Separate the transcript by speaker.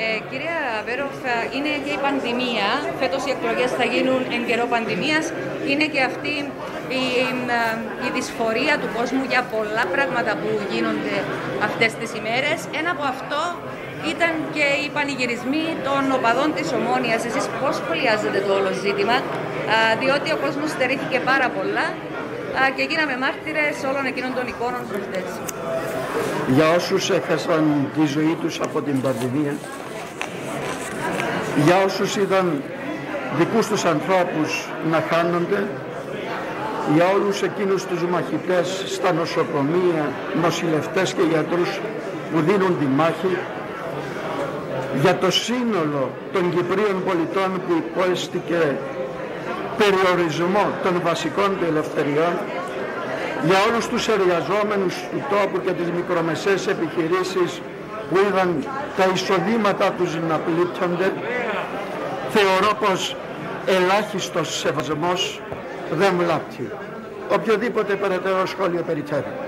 Speaker 1: Ε, κυρία Βέροφ, είναι και η πανδημία. Φέτος οι εκλογές θα γίνουν εν καιρό πανδημίας. Είναι και αυτή η, η δυσφορία του κόσμου για πολλά πράγματα που γίνονται αυτές τις ημέρες. Ένα από αυτό ήταν και οι πανηγυρισμοί των οπαδών της Ομόνιας. Εσείς πώς σχολιάζετε το όλο ζήτημα, διότι ο κόσμος στερήθηκε πάρα πολλά και γίναμε μάρτυρες όλων εκείνων των εικόνων προχτές.
Speaker 2: Για όσους έχασαν τη ζωή τους από την πανδημία, για όσους είδαν δικούς τους ανθρώπους να χάνονται, για όλους εκείνους τους μαχητές στα νοσοκομεία, νοσηλευτές και γιατρούς που δίνουν τη μάχη, για το σύνολο των Κυπρίων πολιτών που υπόστηκε περιορισμό των βασικών του ελευθεριών, για όλους τους εργαζόμενους του τόπου και τις μικρομεσαίες επιχειρήσεις που είδαν τα εισοδήματα τους να πλήττονται, θεωρώ πως ελάχιστος σεβασμός δεν βλάπτει. Οποιοδήποτε περαιτέρω σχόλιο περιττέρει.